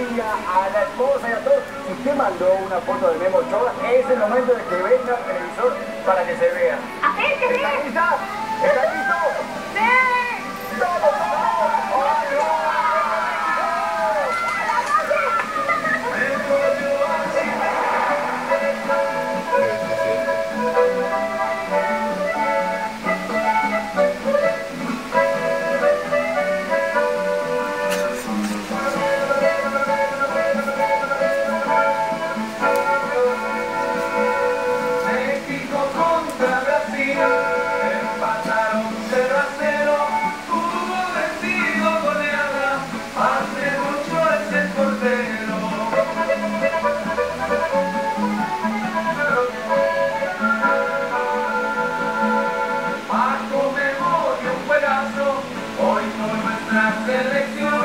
a la esposa y a todos. Si usted mandó una foto de Memo Ochoa, es el momento de que venga al televisor para que se vea. Arriba con